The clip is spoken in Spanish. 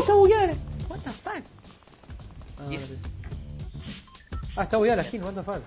está bugueada! ¿What the fuck? Ah, ah está bugueada la skin, what the fuck.